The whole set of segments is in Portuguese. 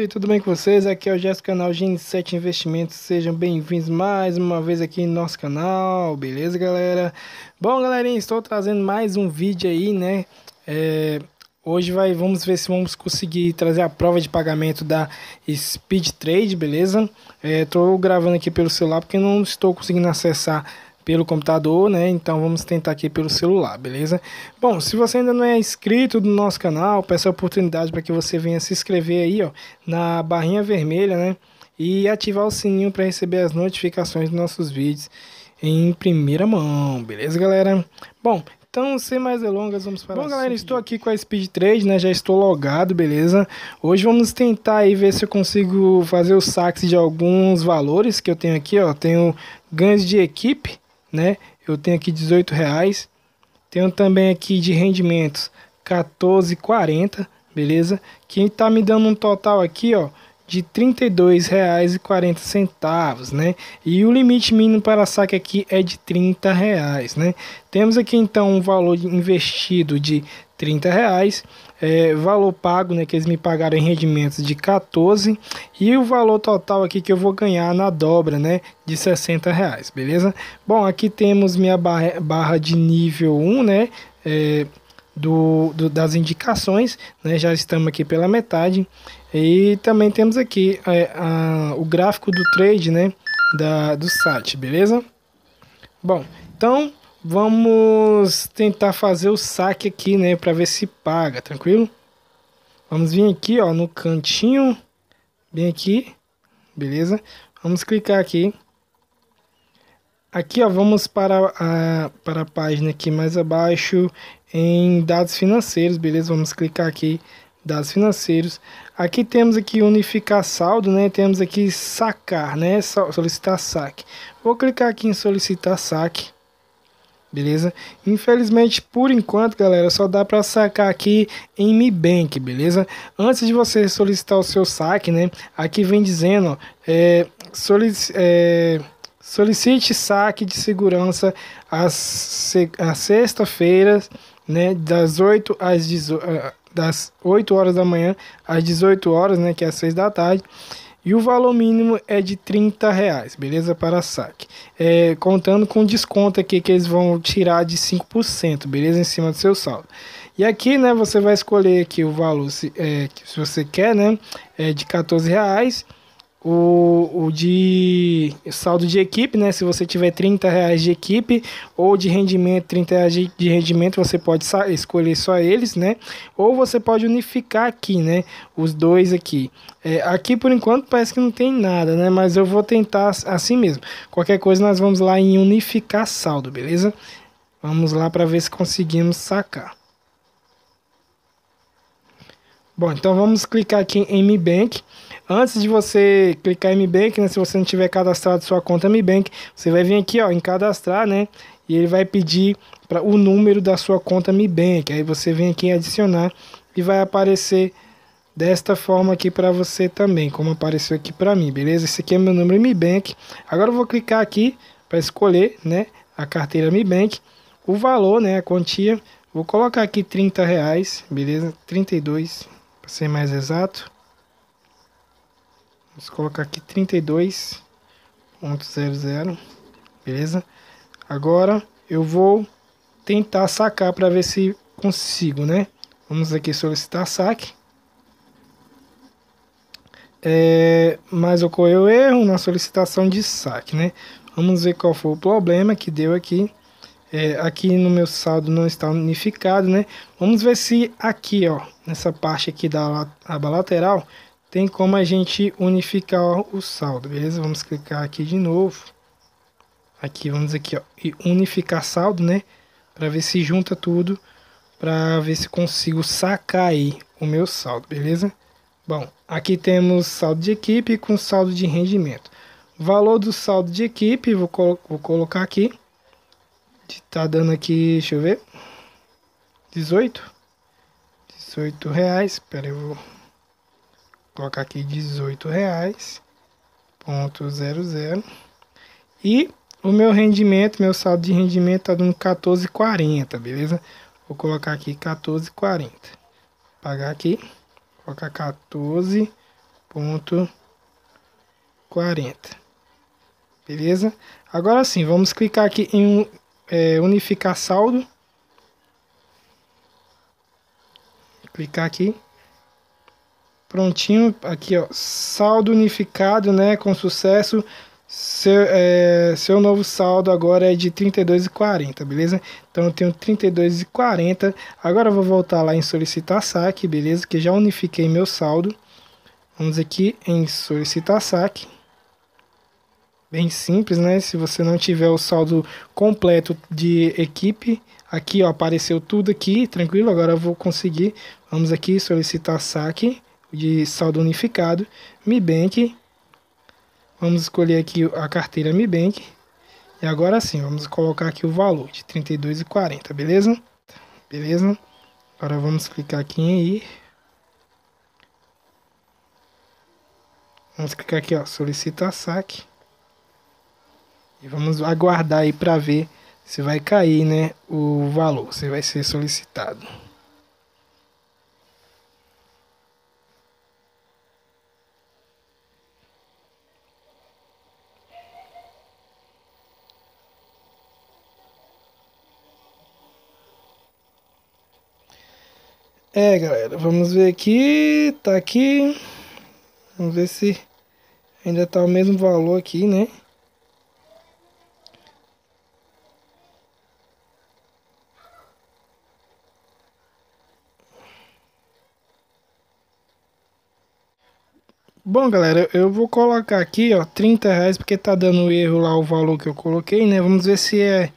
YouTube, tudo bem com vocês? Aqui é o Jéssica canal Gen7 Investimentos, sejam bem-vindos mais uma vez aqui no nosso canal, beleza galera? Bom galerinha, estou trazendo mais um vídeo aí, né? É, hoje vai, vamos ver se vamos conseguir trazer a prova de pagamento da Speed Trade, beleza? Estou é, gravando aqui pelo celular porque não estou conseguindo acessar pelo computador, né? Então vamos tentar aqui pelo celular, beleza? Bom, se você ainda não é inscrito no nosso canal, peço a oportunidade para que você venha se inscrever aí, ó, na barrinha vermelha, né? E ativar o sininho para receber as notificações dos nossos vídeos em primeira mão, beleza, galera? Bom, então, sem mais delongas, vamos para Bom, galera, estou aqui com a Speed Trade, né? Já estou logado, beleza? Hoje vamos tentar aí ver se eu consigo fazer o saque de alguns valores que eu tenho aqui, ó. Tenho ganhos de equipe, né? Eu tenho aqui 18 reais. Tenho também aqui de rendimentos 14,40, beleza? Que está me dando um total aqui, ó, de R$ 32,40, né? E o limite mínimo para saque aqui é de R$ reais, né? Temos aqui então um valor investido de 30 reais, é, valor pago, né, que eles me pagaram em rendimentos de 14 e o valor total aqui que eu vou ganhar na dobra, né, de 60 reais, beleza? Bom, aqui temos minha barra, de nível 1, né, é, do, do, das indicações, né, já estamos aqui pela metade e também temos aqui é, a, o gráfico do trade, né, da, do site, beleza? Bom, então Vamos tentar fazer o saque aqui, né, para ver se paga, tranquilo? Vamos vir aqui, ó, no cantinho, bem aqui, beleza? Vamos clicar aqui. Aqui, ó, vamos para a, para a página aqui mais abaixo em dados financeiros, beleza? Vamos clicar aqui, dados financeiros. Aqui temos aqui unificar saldo, né? Temos aqui sacar, né? Solicitar saque. Vou clicar aqui em solicitar saque beleza? Infelizmente, por enquanto, galera, só dá para sacar aqui em Mi Bank, beleza? Antes de você solicitar o seu saque, né? Aqui vem dizendo, é, solic é, solicite saque de segurança às, às sexta-feiras, né? Das 8 às 18, das 8 horas da manhã às 18 horas, né? Que é às 6 da tarde e o valor mínimo é de 30 reais, beleza? Para saque. É, contando com desconto aqui que eles vão tirar de 5%, beleza? Em cima do seu saldo. E aqui, né, você vai escolher aqui o valor, se, é, se você quer, né? É de 14 reais o, o de saldo de equipe, né? Se você tiver 30 reais de equipe ou de rendimento, 30 reais de, de rendimento, você pode escolher só eles, né? Ou você pode unificar aqui, né? Os dois aqui. É, aqui por enquanto parece que não tem nada, né? Mas eu vou tentar assim mesmo. Qualquer coisa nós vamos lá em unificar saldo, beleza? Vamos lá para ver se conseguimos sacar. Bom, então vamos clicar aqui em Mi Bank. Antes de você clicar em Mi Bank, né, se você não tiver cadastrado sua conta Mi Bank, você vai vir aqui ó, em cadastrar, né? E ele vai pedir para o número da sua conta Mi Bank. Aí você vem aqui em adicionar e vai aparecer desta forma aqui para você também, como apareceu aqui para mim, beleza? Esse aqui é meu número Mi Bank. Agora eu vou clicar aqui para escolher, né, a carteira Mi Bank, o valor, né, a quantia. Vou colocar aqui 30 reais, beleza? 32 ser mais exato. Vamos colocar aqui 32.00, beleza? Agora eu vou tentar sacar para ver se consigo, né? Vamos aqui solicitar saque. É, mas ocorreu erro na solicitação de saque, né? Vamos ver qual foi o problema que deu aqui. É, aqui no meu saldo não está unificado, né? Vamos ver se aqui, ó, nessa parte aqui da aba lateral, tem como a gente unificar o saldo, beleza? Vamos clicar aqui de novo. Aqui, vamos aqui, ó, e unificar saldo, né? Para ver se junta tudo, para ver se consigo sacar aí o meu saldo, beleza? Bom, aqui temos saldo de equipe com saldo de rendimento. Valor do saldo de equipe, vou, colo vou colocar aqui Tá dando aqui, deixa eu ver. 18. 18 reais. Espera, eu vou colocar aqui 18 reais. Ponto zero zero. E o meu rendimento, meu saldo de rendimento tá dando 14,40, beleza? Vou colocar aqui 14,40. Pagar aqui. Colocar 14,40. ponto 40. Beleza? Agora sim, vamos clicar aqui em é, unificar saldo. Clicar aqui. Prontinho, aqui ó, saldo unificado, né, com sucesso. Seu, é, seu novo saldo agora é de 32,40, beleza? Então eu tenho 32,40. Agora eu vou voltar lá em solicitar saque, beleza? Que já unifiquei meu saldo. Vamos aqui em solicitar saque. Bem simples, né? Se você não tiver o saldo completo de equipe, aqui ó, apareceu tudo aqui, tranquilo? Agora eu vou conseguir. Vamos aqui solicitar saque de saldo unificado, Mi Bank Vamos escolher aqui a carteira Mi Bank. E agora sim, vamos colocar aqui o valor de R$ 32,40, beleza? Beleza? Agora vamos clicar aqui em ir. Vamos clicar aqui, ó, solicitar saque. E vamos aguardar aí para ver se vai cair, né, o valor, se vai ser solicitado. É, galera, vamos ver aqui, tá aqui. Vamos ver se ainda tá o mesmo valor aqui, né? Bom, galera, eu vou colocar aqui, ó, 30 reais, porque tá dando erro lá o valor que eu coloquei, né? Vamos ver se é,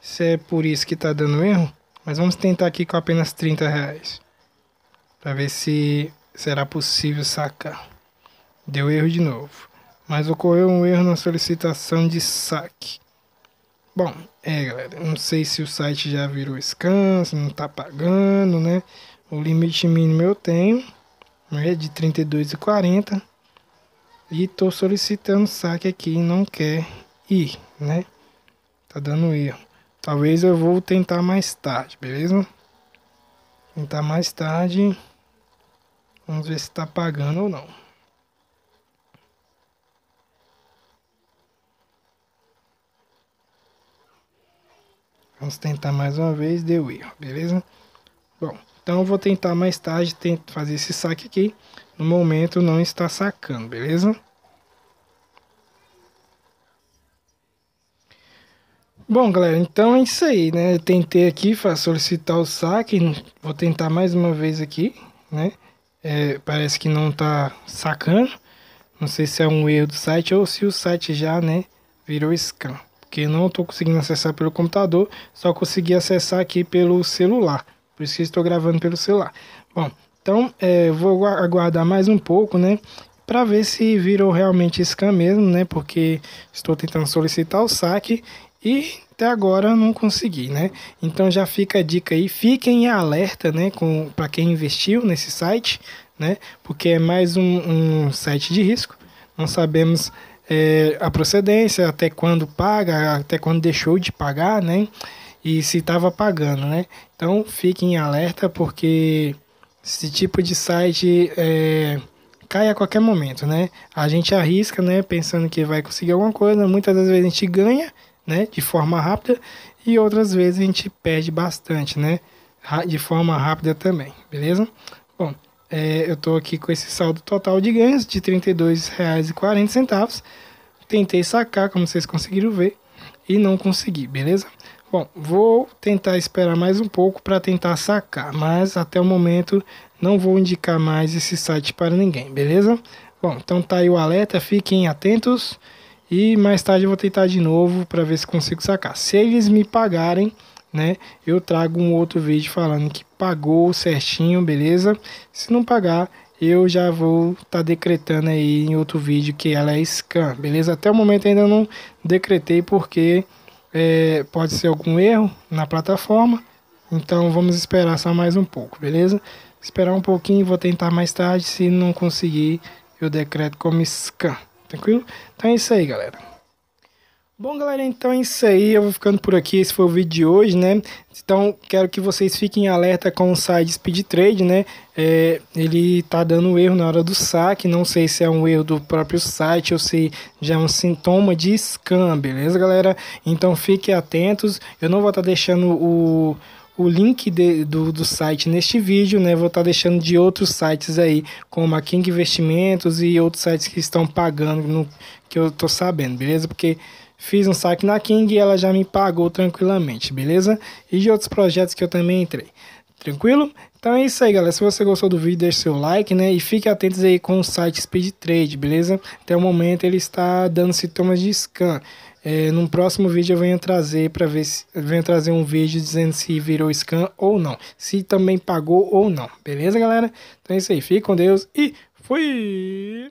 se é por isso que tá dando erro. Mas vamos tentar aqui com apenas 30 reais para ver se será possível sacar. Deu erro de novo, mas ocorreu um erro na solicitação de saque. Bom, é galera, não sei se o site já virou scan, se não está pagando, né? O limite mínimo eu tenho, é de 32,40 e estou solicitando saque aqui e não quer ir, né? Tá dando erro. Talvez eu vou tentar mais tarde, beleza? Tentar mais tarde. Vamos ver se está pagando ou não. Vamos tentar mais uma vez, deu erro, beleza? Bom, então eu vou tentar mais tarde fazer esse saque aqui. No momento não está sacando, beleza? Bom, galera, então é isso aí, né? Eu tentei aqui solicitar o saque, vou tentar mais uma vez aqui, né? é, parece que não está sacando. Não sei se é um erro do site ou se o site já, né, virou scam. Porque não estou conseguindo acessar pelo computador, só consegui acessar aqui pelo celular. Por isso que estou gravando pelo celular. Bom, então é, vou aguardar mais um pouco, né, para ver se virou realmente scam mesmo, né, porque estou tentando solicitar o saque e até agora não consegui, né? Então já fica a dica aí, fiquem em alerta, né, para quem investiu nesse site, né? Porque é mais um, um site de risco. Não sabemos é, a procedência, até quando paga, até quando deixou de pagar, né? E se estava pagando, né? Então fiquem em alerta porque esse tipo de site é, cai a qualquer momento, né? A gente arrisca, né? Pensando que vai conseguir alguma coisa, muitas das vezes a gente ganha né, de forma rápida e outras vezes a gente perde bastante, né, de forma rápida também, beleza? Bom, é, eu estou aqui com esse saldo total de ganhos de R$ 32,40. Tentei sacar, como vocês conseguiram ver, e não consegui, beleza? Bom, vou tentar esperar mais um pouco para tentar sacar, mas até o momento não vou indicar mais esse site para ninguém, beleza? Bom, então tá aí o alerta, fiquem atentos. E mais tarde eu vou tentar de novo para ver se consigo sacar. Se eles me pagarem, né, eu trago um outro vídeo falando que pagou certinho, beleza? Se não pagar, eu já vou estar tá decretando aí em outro vídeo que ela é scam, beleza? Até o momento ainda não decretei porque é, pode ser algum erro na plataforma. Então vamos esperar só mais um pouco, beleza? Esperar um pouquinho, vou tentar mais tarde. Se não conseguir, eu decreto como scam. Tranquilo? Então é isso aí, galera. Bom, galera, então é isso aí. Eu vou ficando por aqui. Esse foi o vídeo de hoje, né? Então, quero que vocês fiquem alerta com o site Speed Trade, né? É, ele tá dando erro na hora do saque. Não sei se é um erro do próprio site ou se já é um sintoma de scam, beleza, galera? Então, fiquem atentos. Eu não vou estar tá deixando o o link de, do, do site neste vídeo, né? Vou estar tá deixando de outros sites aí, como a King Investimentos e outros sites que estão pagando, no, que eu tô sabendo, beleza? Porque fiz um saque na King e ela já me pagou tranquilamente, beleza? E de outros projetos que eu também entrei. Tranquilo? Então é isso aí, galera. Se você gostou do vídeo, deixe seu like, né? E fique atentos aí com o site Speed Trade, beleza? Até o momento ele está dando sintomas de scam. É, no próximo vídeo eu venho trazer para ver se venho trazer um vídeo dizendo se virou scan ou não, se também pagou ou não. Beleza, galera? Então é isso aí. Fique com Deus e fui.